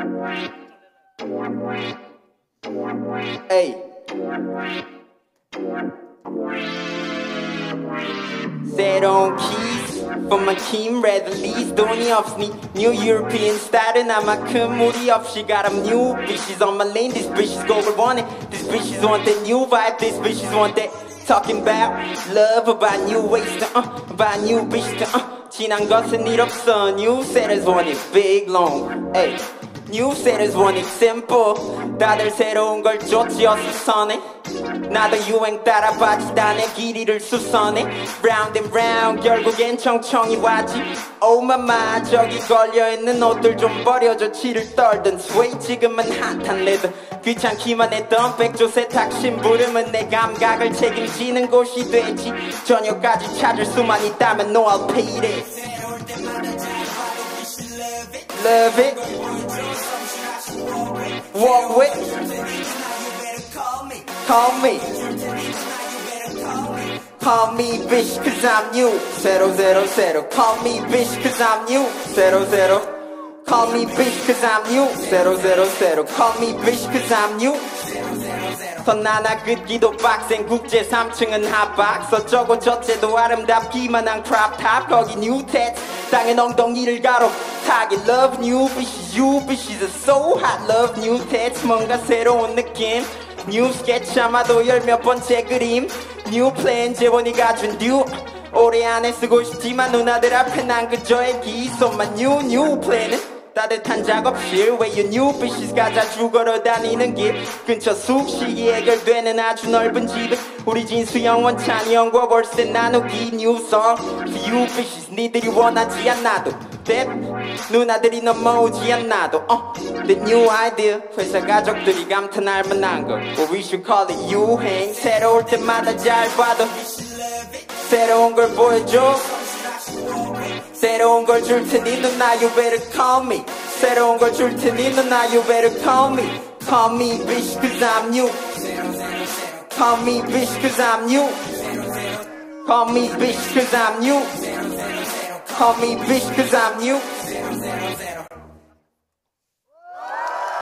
Hey. 새로운 keys from my team 레들리스 돈이 없으니 New European 스타일은 아마 큰 무리 없이 got a new bitches on my lane This bitches go for want it This bitches want that new vibe This bitches want that Talking about love about new ways to uh about new bitches to uh 지난 것은 일 없어 New setters want it big long Hey New want it simple. 다들 새로운 걸 쫓지어서 선해. 나도 유행 따라 빠지다 내 길이를 수선해. Round and round 결국엔 청청이 와지. Oh my my 저기 걸려있는 옷들 좀 버려줘. 치를 떨던 sway 지금은 핫한 레드. 귀찮기만 했던 백조 세탁 심부름은 내 감각을 책임지는 곳이 되지. 저녁까지 찾을 수만 있다면 pay it Love it Walk with Call me Call me bitch cause I'm you Zero zero zero Call me bitch cause I'm you Zero zero Call me bitch cause I'm you Zero zero zero Call me bitch cause I'm you 더 나나 긋기도 빡센 국제 3층은 핫박 서저고 저째도 아름답기만 한 크랍탑 거기 뉴텟 땅에 엉덩이를 가로 타기 Love new bitches you bitches are so hot Love new tats 뭔가 새로운 느낌 New sketch 아마도 열 몇 번째 그림 New plan 재원이가 준 new 올해 안에 쓰고 싶지만 누나들 앞에 난 그저 애기 So my new new plan은 따뜻한 작업실 Where your new bitches가 자주 걸어 다니는 길. 근처 숙식이 해결되는 아주 넓은 집에 우리 진수 영원 찬이 형과 월세 나누기 you bitches 니들이 원하지 않나도 That 누나들이 넘어오지 않나도 uh, The new idea. 회사 가족들이 감탄할 만한 거. But we should call it 유행. 새로울 때마다 잘 봐도 새로운 걸 보여줘 새로운 걸 줄 테니 누나 you better call me 새로운 걸 줄 테니 누나 you better call me Call me bitch cause I'm you Call me bitch cause I'm you Call me bitch cause I'm you Call me bitch cause I'm you